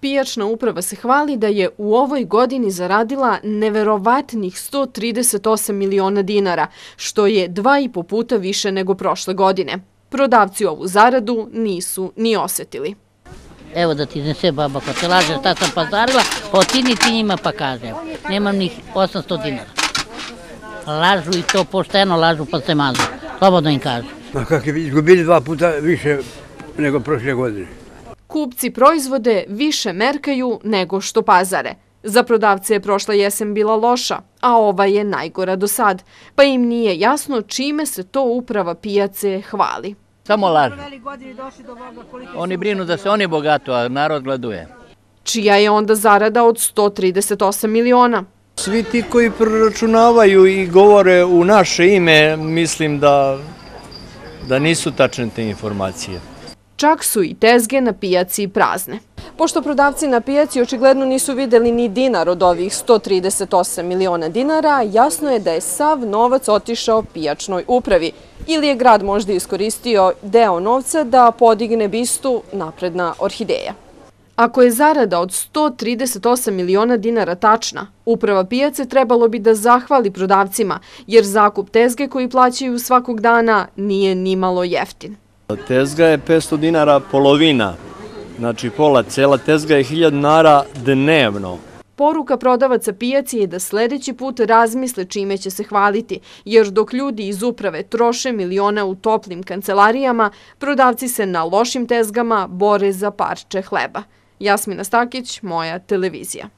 Pijačna uprava se hvali da je u ovoj godini zaradila neverovatnih 138 miliona dinara, što je dva i po puta više nego prošle godine. Prodavci ovu zaradu nisu ni osjetili. Evo da ti nese baba, ko te laže šta sam pazarila, otini ti njima pa kaže. Nemam ni 800 dinara. Lažu i to pošteno lažu pa se mazu. Slobodno im kažu. Ma kak je izgubili dva puta više nego prošle godine. Kupci proizvode više merkaju nego što pazare. Za prodavce je prošla jesen bila loša, a ova je najgora do sad, pa im nije jasno čime se to uprava pijace hvali. Samo lažu. Oni brinu da se oni bogato, a narod gleduje. Čija je onda zarada od 138 miliona? Svi ti koji proračunavaju i govore u naše ime, mislim da, da nisu tačne te informacije. Čak su i tezge na pijaci prazne. Pošto prodavci na pijaci očigledno nisu videli ni dinar od ovih 138 miliona dinara, jasno je da je sav novac otišao pijačnoj upravi. Ili je grad možda iskoristio deo novca da podigne bistu napredna orhideja. Ako je zarada od 138 miliona dinara tačna, uprava pijace trebalo bi da zahvali prodavcima, jer zakup tezge koji plaćaju svakog dana nije nimalo jeftin. Tezga je 500 dinara polovina, znači pola, cela tezga je 1000 dinara dnevno. Poruka prodavaca pijaci je da sljedeći put razmisle čime će se hvaliti, jer dok ljudi iz uprave troše miliona u toplim kancelarijama, prodavci se na lošim tezgama bore za parče hleba. Jasmina Stakić, moja televizija.